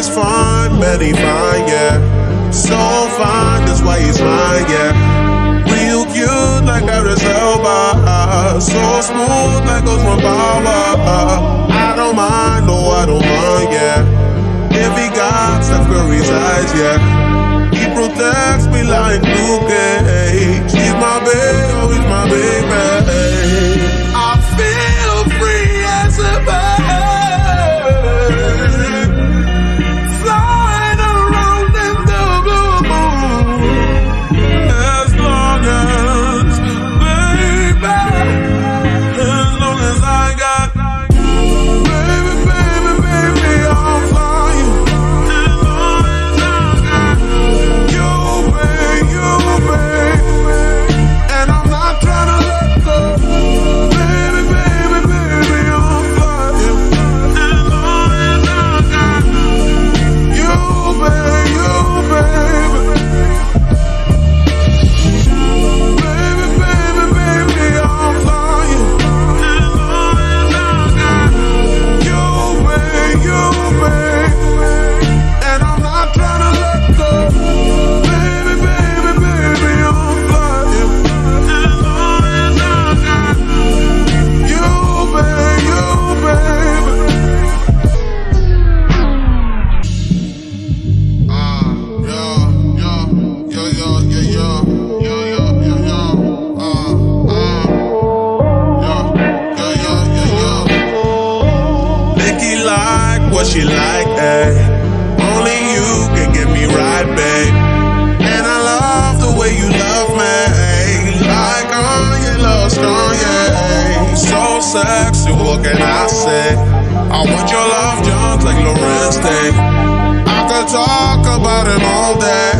is fine, very fine, yeah. So fine, that's why he's mine, yeah. Real cute like Idris Elba, so smooth like Osman Baba. I don't mind, no, I don't mind, yeah. If he got Steph Curry's eyes, yeah. He protects me like what she like, eh? Only you can get me right, babe. And I love the way you love me, like on your love strong, yeah. So sexy, what can I say? I want your love jumps like Lorenz Day. I could talk about him all day.